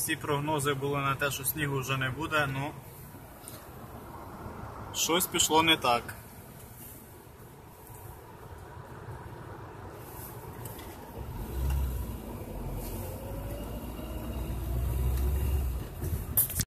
всі прогнози були на те, що снігу вже не буде, ну щось пішло не так.